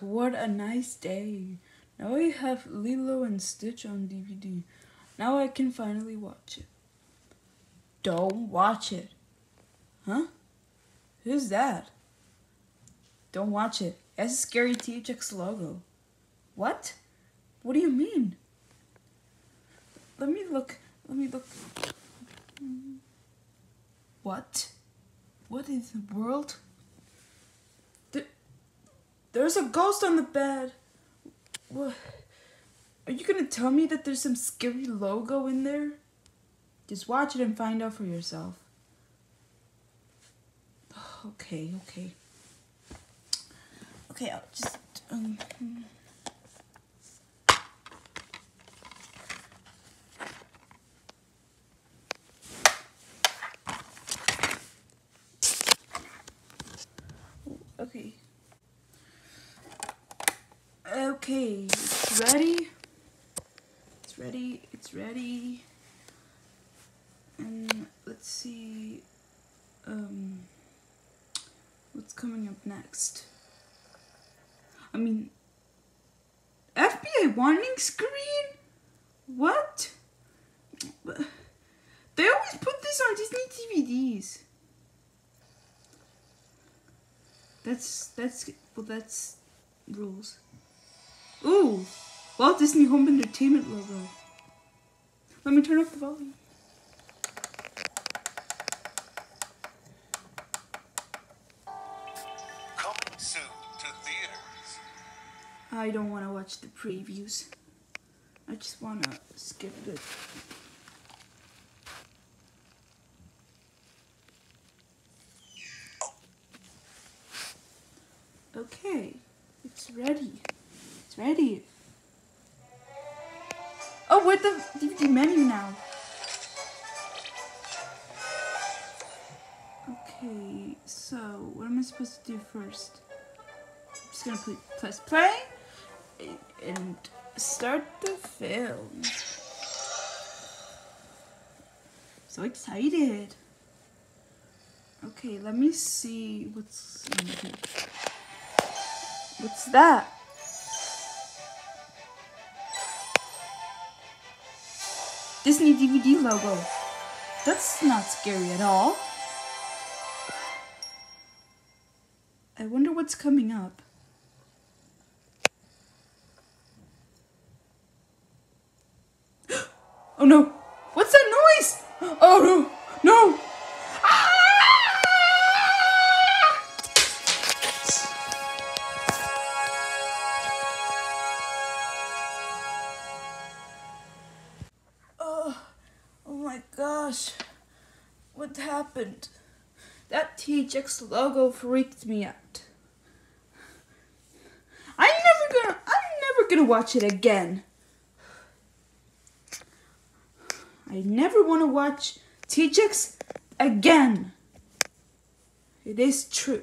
what a nice day. Now I have Lilo and Stitch on DVD. Now I can finally watch it. Don't watch it. Huh? Who's that? Don't watch it. It has a scary THX logo. What? What do you mean? Let me look. Let me look. What? What in the world? There, there's a ghost on the bed. What? Are you gonna tell me that there's some scary logo in there? Just watch it and find out for yourself. Okay, okay. Okay, I'll just. Um, hmm. okay. Okay, it's ready. It's ready. It's ready. And let's see. Um, what's coming up next? I mean, FBI warning screen? What? They always put this on Disney DVDs. That's that's well that's rules. Ooh, Walt Disney Home Entertainment logo. Let me turn up the volume. Coming soon to theaters. I don't want to watch the previews. I just want to skip it. Okay, it's ready. Ready. Oh, we're the DVD menu now. Okay, so what am I supposed to do first? I'm just gonna press play and start the film. So excited. Okay, let me see what's. What's that? Disney DVD logo. That's not scary at all. I wonder what's coming up. Oh no! What's that noise? Oh no! No! Gosh. What happened? That THX logo freaked me out. I'm never gonna I'm never gonna watch it again. I never wanna watch THX again. It is true.